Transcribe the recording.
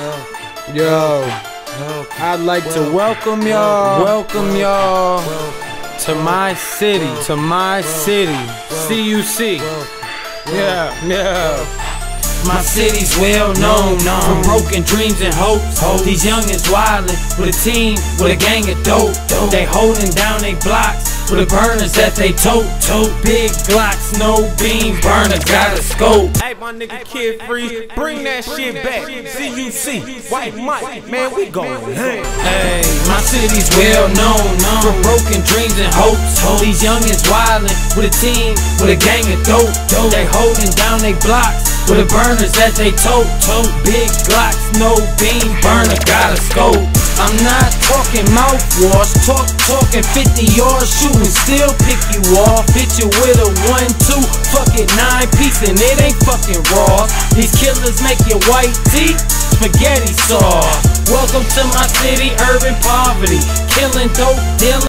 Yo, I'd like to welcome y'all, welcome y'all to my city, to my city, CUC. Yeah, yeah. My city's well known um, for broken dreams and hopes. These youngins wildin' with a team, with a gang of dope. dope. They holding down they blocks with the burners that they tote. Tote big glocks, no beam burner, got a scope. Hey, my nigga Kid Freeze, bring that shit back. CUC, White Mike, man, we going. Hey, Hey, my city's well known for broken dreams and hopes. These youngins wildin' with a team, with a gang of dope. They holding down they blocks with the burners that they tote. Tote big glocks, no beam burner, got a scope. I'm not talking mouthwash, talk talking 50 yards shooting, still pick you off. Hit you with a one two, fuck it nine piece and it ain't fucking raw. These killers make your white teeth spaghetti sauce. Welcome to my city, urban poverty, killing dope dealing.